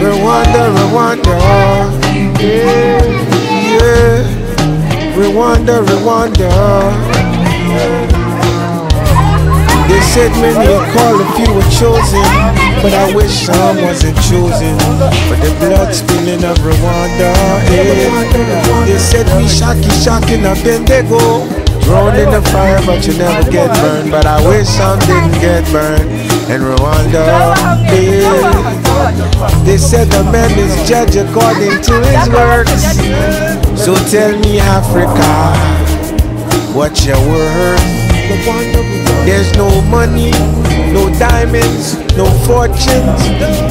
Rwanda, Rwanda, yeah, yeah. Rwanda, Rwanda. They said many are called, a few were chosen, but I wish some wasn't chosen for the blood spilling of Rwanda. Yeah. They said we shocky, shocking Abednego. Thrown in the fire, but you never get burned. But I wish some didn't get burned in Rwanda. Yeah. They said the man is judged according to his works. So tell me, Africa, what's your worth? There's no money, no diamonds, no fortunes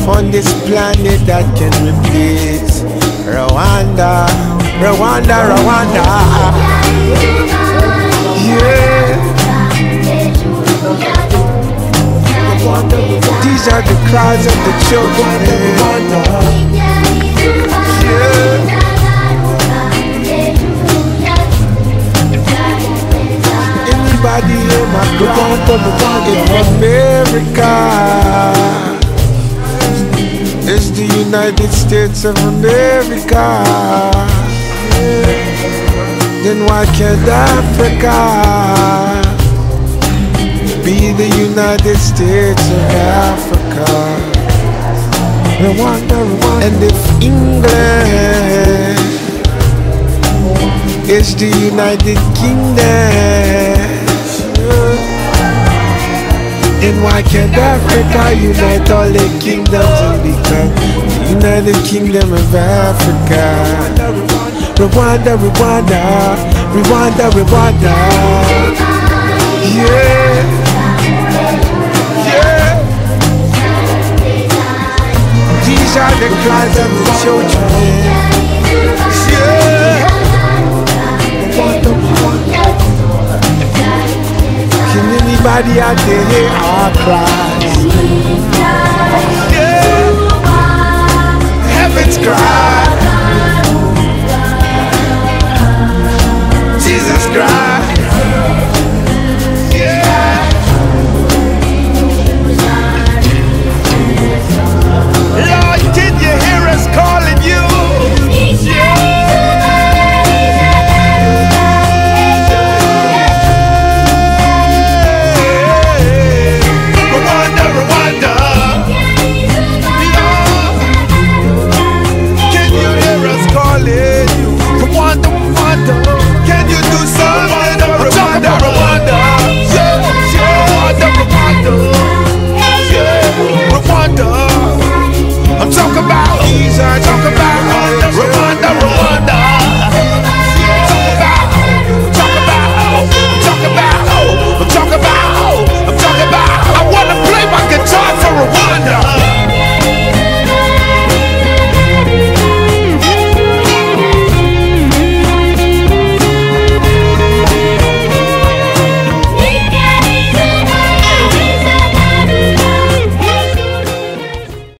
on this planet that can replace Rwanda, Rwanda, Rwanda. Yeah, these are the cries of the children. America? It's the United States of America. Then why can't Africa be the United States of Africa? Rwanda, Rwanda. And if England is the United Kingdom. And why can't Africa unite all the kingdoms and become the United Kingdom of Africa? Rwanda, Rwanda, Rwanda, Rwanda. Yeah, yeah. These are the cries of the children. Can anybody out there hear our cries?